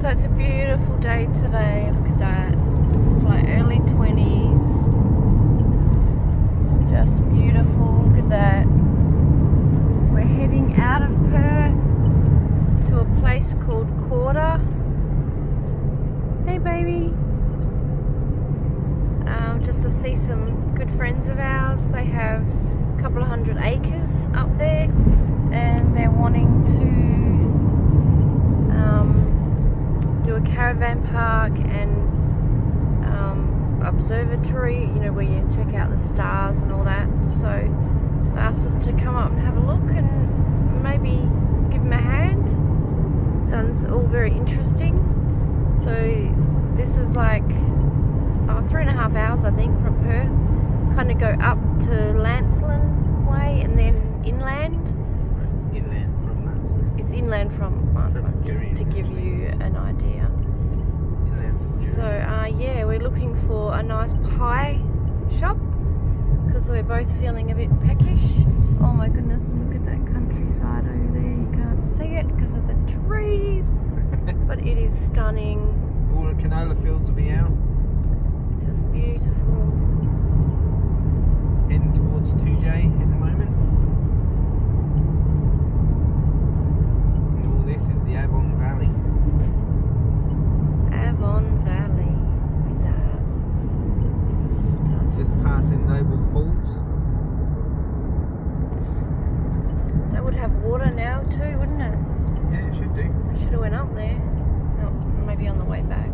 So it's a beautiful day today. Look at that. It's like early 20s. Just beautiful. Look at that. We're heading out of Perth to a place called Koorda. Hey, baby. Um, just to see some good friends of ours. They have a couple of hundred acres up there and they're wanting to um, do a caravan park and um, observatory, you know, where you check out the stars and all that. So they asked us to come up and have a look and maybe give them a hand. Sounds all very interesting. So this is like oh, three and a half hours, I think, from Perth. Kind of go up to Lancelin way and then inland. Inland from Lancelin. It's inland from Lancelin, just to give you an idea. So uh, yeah, we're looking for a nice pie shop because we're both feeling a bit peckish. Oh my goodness! Look at that countryside over there. You can't see it because of the trees, but it is stunning. All the canola fields will be out. Just beautiful. Heading towards Toodyay at the moment. And all this is the Avon Valley. Avon Valley. Look at that. Just passing Noble Falls. That would have water now too, wouldn't it? Yeah, it should do. I should have went up there. Maybe on the way back.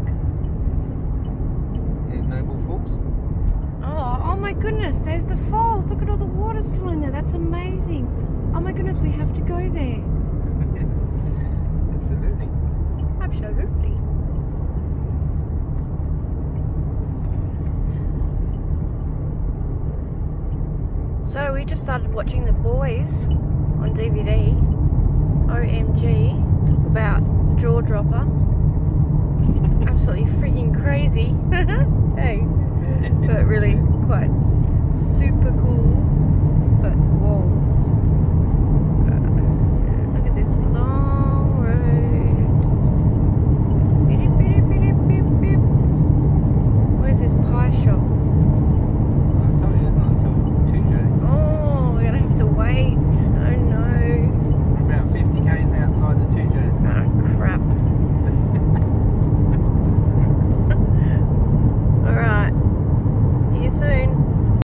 Yeah, Noble Falls. Oh, oh my goodness, there's the falls. Look at all the water still in there. That's amazing. Oh my goodness, we have to go there. Absolutely. Absolutely. So we just started watching The Boys on DVD. OMG. Talk about jaw dropper. Absolutely freaking crazy. hey. But really quite